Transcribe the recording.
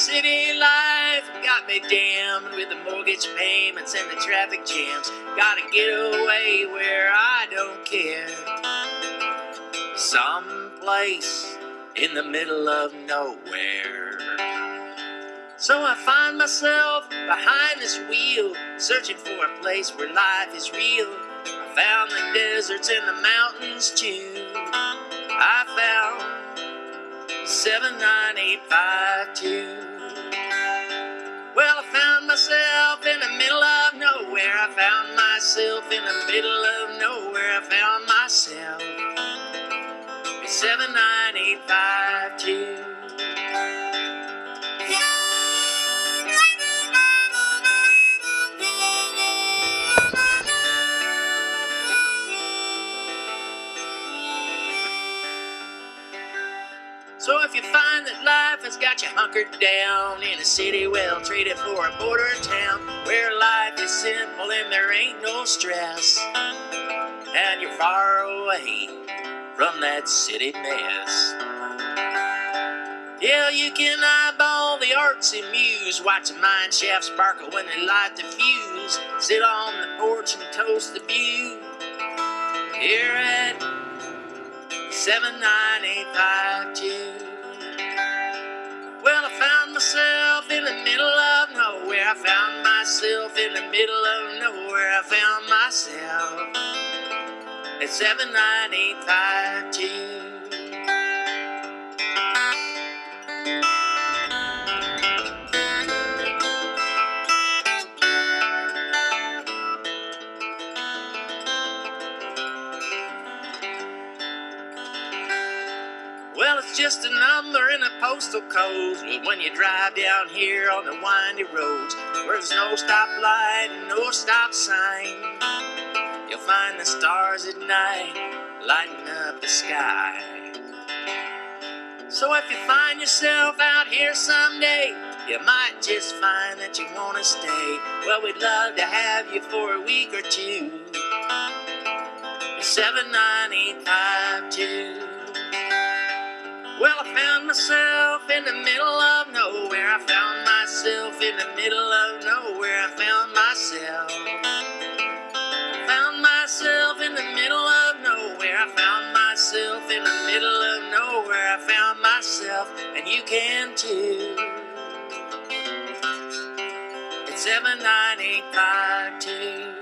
city life got me damned with the mortgage payments and the traffic jams. Gotta get away where I don't care. Someplace in the middle of nowhere. So I find myself behind this wheel, searching for a place where life is real. I found the deserts and the mountains too. I 79852. Well, I found myself in the middle of nowhere. I found myself in the middle of nowhere. I found myself. It's 79852. So if you find that life has got you hunkered down in a city well traded for a border town where life is simple and there ain't no stress, and you're far away from that city mess. Yeah, you can eyeball the arts and muse, watch a mine shaft sparkle when they light the fuse, sit on the porch and toast the view. Here at 79852. Myself in the middle of nowhere. I found myself at 79852. It's just a number in a postal code. But when you drive down here on the windy roads, where there's no stoplight and no stop sign, you'll find the stars at night lighting up the sky. So if you find yourself out here someday, you might just find that you want to stay. Well, we'd love to have you for a week or two. 79852. Found myself in the middle of nowhere. I found myself in the middle of nowhere. I found myself. I found myself in the middle of nowhere. I found myself in the middle of nowhere. I found myself, and you can too. It's 79852.